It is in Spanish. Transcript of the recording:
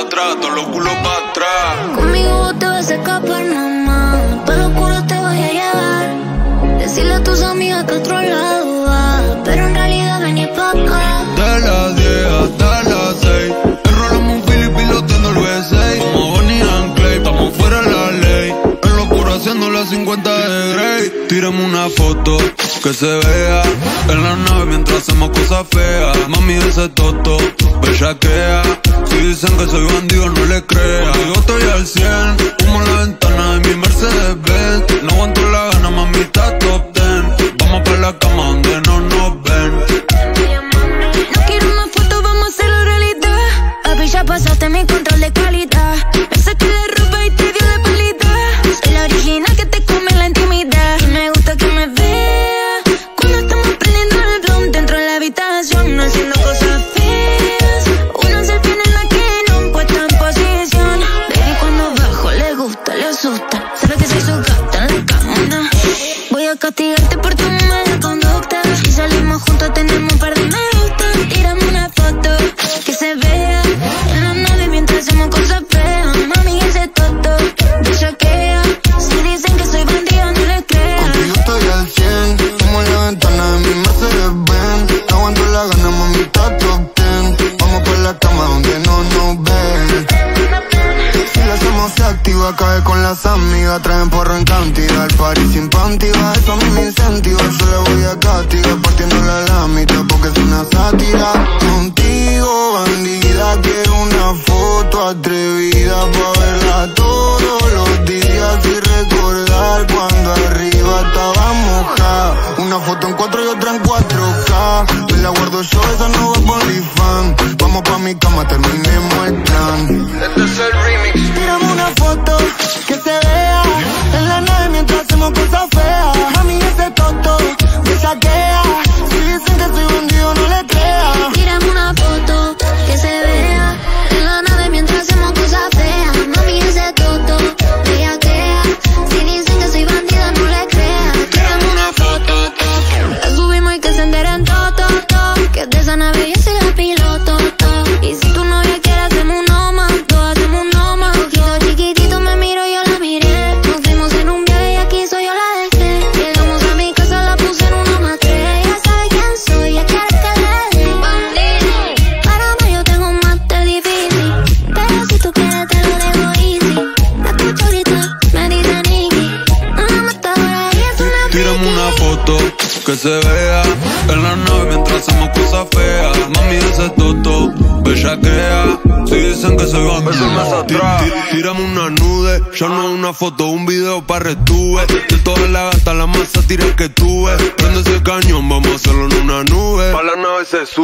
atrás, todos los culos para atrás. Conmigo te vas a escapar, mamá. Para oscuro te voy a llevar. Decirle a tus amigas que otro lado va. Pero en realidad venís pa' acá. De las 10 hasta las 6. Enrolamos un Philip piloteando el V6. Como Bonnie and Clay, estamos fuera de la ley. En locura haciendo las 50 de Grey. Tiramos una foto que se vea en la nave mientras hacemos cosas feas. Mami, ese toto, bellaquea. Si que soy bandido, no le crea. Yo estoy al 100, humo en la ventana de mi Mercedes Benz. No aguanto la castigarte por tu mala conducta. Si salimos juntos tenemos un par de me una foto que se vea Se activa, cae con las amigas, traen porro en cantidad. El party sin panty, va, eso a mí me incentiva. Yo le voy a castigar, partiéndola a la mitad porque es una sátira. Contigo, bandida, quiero una foto atrevida pa' verla todos los días y recordar cuando arriba estaba mojada. Una foto en 4 y otra en 4K. Me la guardo yo, esa no va por fan. Vamos pa' mi cama, terminemos el plan. Este es el que se vea en la nave mientras hacemos cosas que se vea en la nave mientras hacemos cosas feas. Mami, ese toto, bellaquea. Si dicen que soy bandido, más atrás. Tírame una nude, ya no una foto, un video para retuve. De toda la gata, la más tira que tuve. Prende ese cañón, vamos a hacerlo en una nube. Pa' la nave se sube.